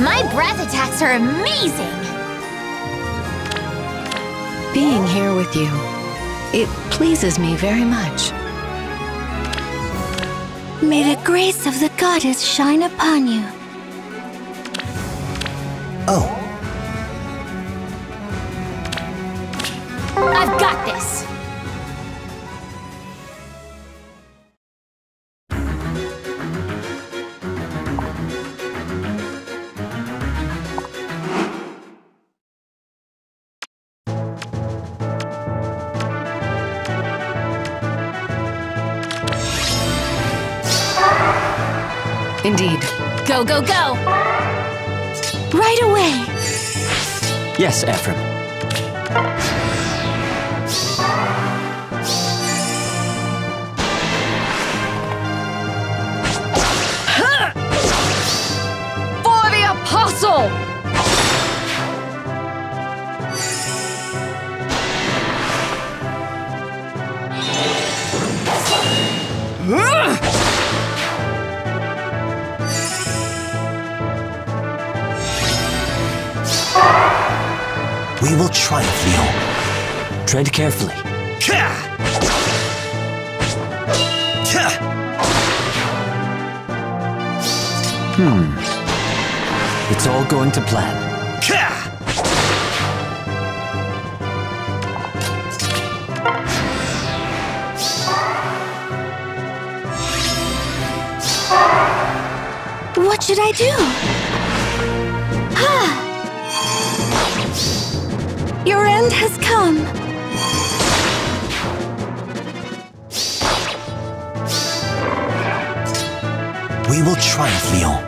My breath attacks are amazing! Being here with you, it pleases me very much. May the grace of the goddess shine upon you. Oh, I've got this! Indeed. Go, go, go! Right away! Yes, Ephraim. For the Apostle! We will triumph, Leon. Tread carefully. Hmm. It's all going to plan. What should I do? End has come. We will triumph, Leon.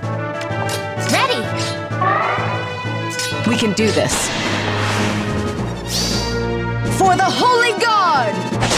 Ready! We can do this. For the Holy God!